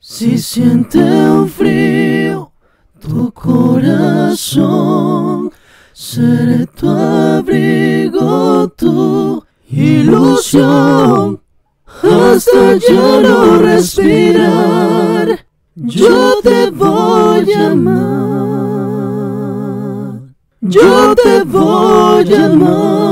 Si siente un frío tu corazón, seré tu abrigo, tu ilusión. Hasta ya no respirar, yo te voy a amar. Yo te voy a amar.